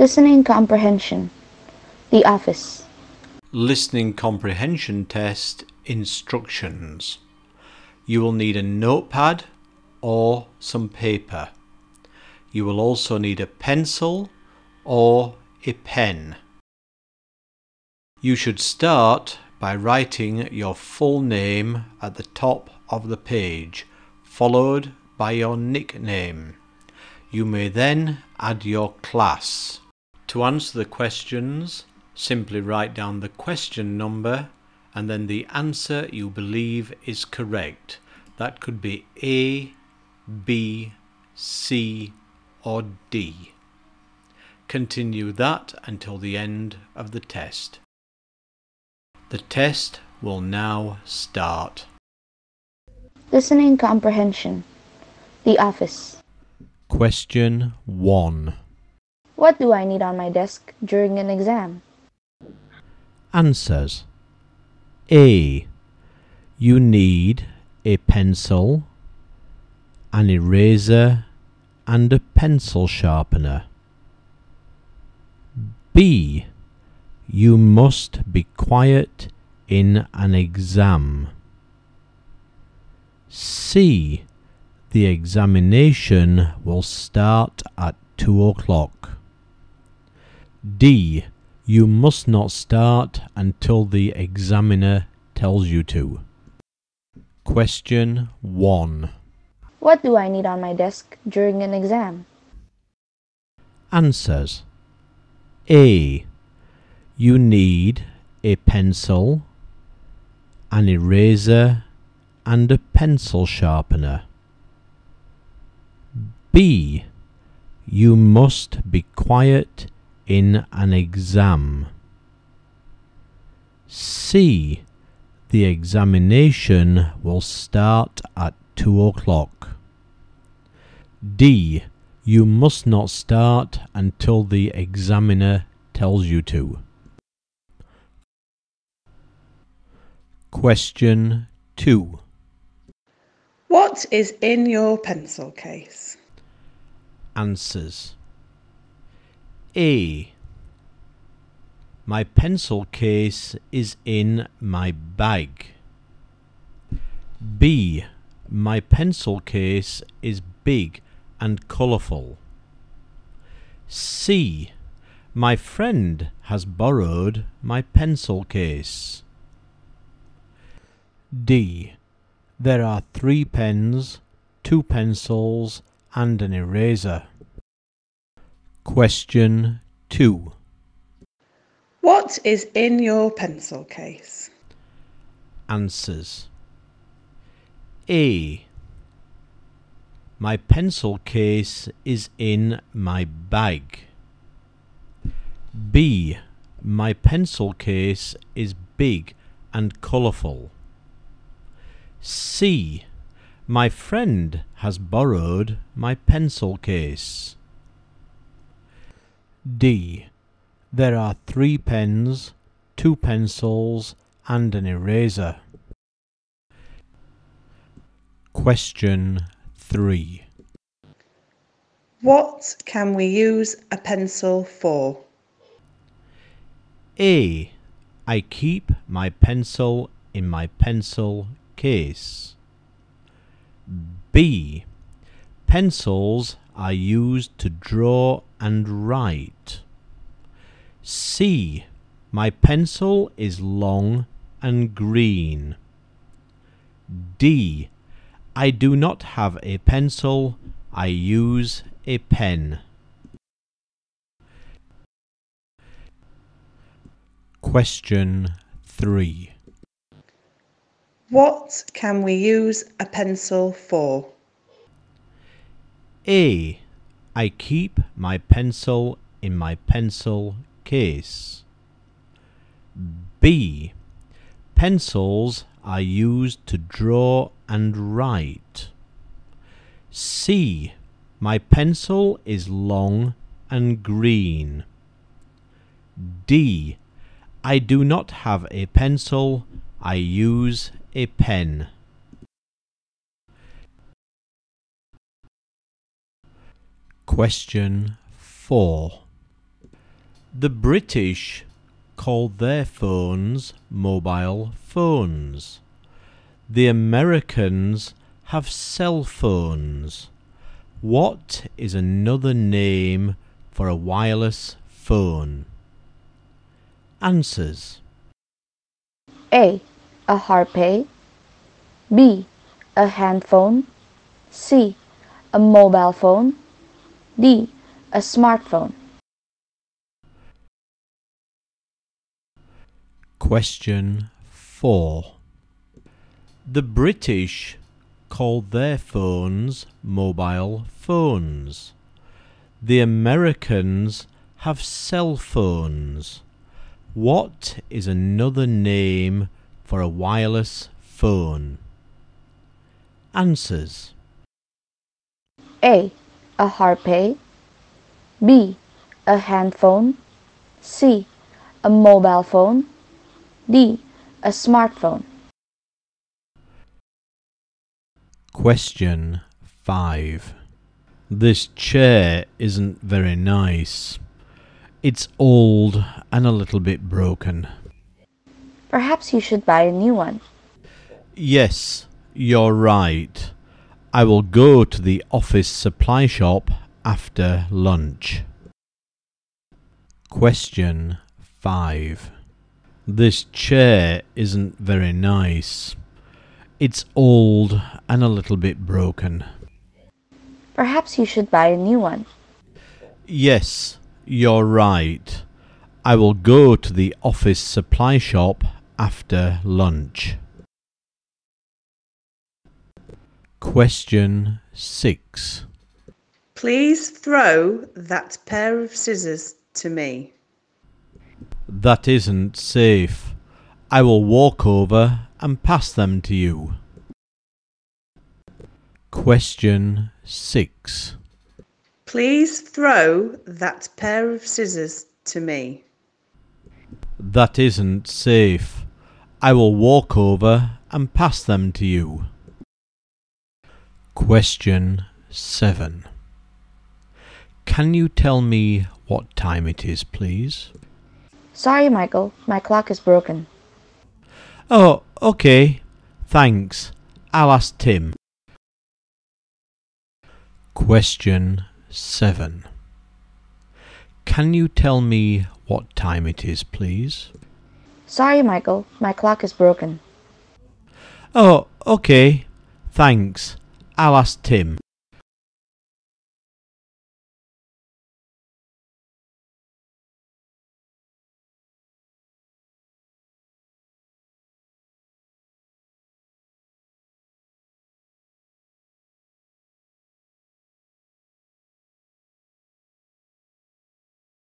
Listening Comprehension. The Office. Listening Comprehension Test Instructions. You will need a notepad or some paper. You will also need a pencil or a pen. You should start by writing your full name at the top of the page, followed by your nickname. You may then add your class. To answer the questions, simply write down the question number and then the answer you believe is correct. That could be A, B, C, or D. Continue that until the end of the test. The test will now start. Listening Comprehension. The Office. Question 1. What do I need on my desk during an exam? Answers A. You need a pencil, an eraser, and a pencil sharpener. B. You must be quiet in an exam. C. The examination will start at 2 o'clock. D. You must not start until the examiner tells you to. Question 1. What do I need on my desk during an exam? Answers A. You need a pencil, an eraser, and a pencil sharpener. B. You must be quiet in an exam. C. The examination will start at 2 o'clock. D. You must not start until the examiner tells you to. Question 2. What is in your pencil case? Answers A. My pencil case is in my bag. B. My pencil case is big and colourful. C. My friend has borrowed my pencil case. D. There are three pens, two pencils, and an eraser. Question 2. What is in your pencil case? Answers A. My pencil case is in my bag. B. My pencil case is big and colourful. C. My friend has borrowed my pencil case. D. There are three pens, two pencils, and an eraser. Question 3. What can we use a pencil for? A. I keep my pencil in my pencil case. B. Pencils are used to draw and write. C. My pencil is long and green. D. I do not have a pencil, I use a pen. Question 3. What can we use a pencil for? A. I keep my pencil in my pencil case. B. Pencils are used to draw and write. C. My pencil is long and green. D. I do not have a pencil, I use a pen. Question 4. The British called their phones mobile phones. The Americans have cell phones. What is another name for a wireless phone? Answers. A. A Harpay. B. A handphone. C. A mobile phone. D. A smartphone. Question 4. The British called their phones mobile phones. The Americans have cell phones. What is another name for a wireless phone? Answers. A. A Harpay. B. A handphone. C. A mobile phone. D. A smartphone. Question 5. This chair isn't very nice. It's old and a little bit broken. Perhaps you should buy a new one. Yes, you're right. I will go to the office supply shop after lunch. Question 5. This chair isn't very nice. It's old and a little bit broken. Perhaps you should buy a new one. Yes, you're right. I will go to the office supply shop after lunch. Question 6. Please throw that pair of scissors to me. That isn't safe. I will walk over and pass them to you. Question 6. Please throw that pair of scissors to me. That isn't safe. I will walk over and pass them to you. Question 7. Can you tell me what time it is, please? Sorry, Michael, my clock is broken. Oh, okay. Thanks. I'll ask Tim. Question 7. Can you tell me what time it is, please? Sorry, Michael, my clock is broken. Oh, okay. Thanks. I'll ask Tim.